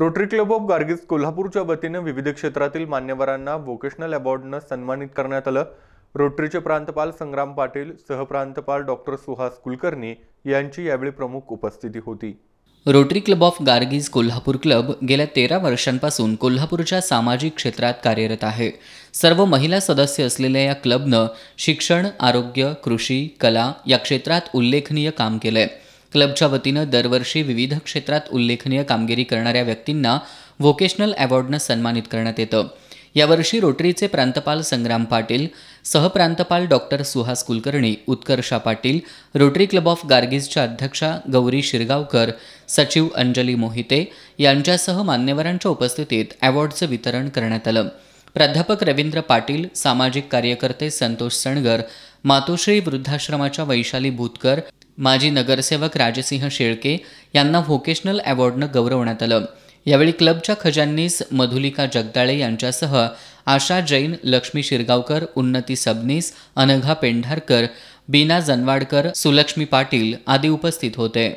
Rotary club of Gargis कोल्हापूरच्या वतीनं विविध क्षेत्रातील मान्यवरांना व्होकेशनल अवॉर्डनं सन्मानित करण्यात आलं. रोटरीचे प्रांतपाल संग्राम पाटील सहप्रांतपाल डॉक्टर सुहास कुलकर्णी यांची यावेळी प्रमुख उपस्थिती होती. Rotary Club of Gargis Kolhapur club गेल्या तेरा वर्षांपासून कोल्हापूरच्या सामाजिक क्षेत्रात कार्यरत आहे. सर्व महिला सदस्य असलेल्या या क्लबनं शिक्षण आरोग्य कृषी कला या क्षेत्रात उल्लेखनीय काम केलं आहे क्लबच्या वतीनं दरवर्षी विविध क्षेत्रात उल्लेखनीय कामगिरी करणाऱ्या व्यक्तींना व्होकेशनल अवॉर्डनं सन्मानित करण्यात येतं. यावर्षी रोटरीचे प्रांतपाल Sangram Patil सहप्रांतपाल doctor Suhas Kulkarni Utkarsha Patil Rotary Club of गार्गीजच्या अध्यक्षा गौरी शिरगावकर सचिव अंजली मोहिते यांच्यासह मान्यवरांच्या उपस्थितीत अवॉर्डचं वितरण करण्यात आलं. प्राध्यापक रवींद्र पाटील सामाजिक कार्यकर्ते संतोष सणगर मातोश्री वृद्धाश्रमाच्या वैशाली भूतकर माजी नगरसेवक राजसिंह शेळके यांना व्होकेशनल अवॉर्डनं गौरवण्यात आलं. यावेळी क्लबच्या खजांनीस मधुलिका जगदाळे यांच्यासह आशा जैन लक्ष्मी शिरगावकर उन्नती सबनीस अनघा पेंढारकर बीना जनवाडकर सुलक्ष्मी पाटील आदी उपस्थित होते.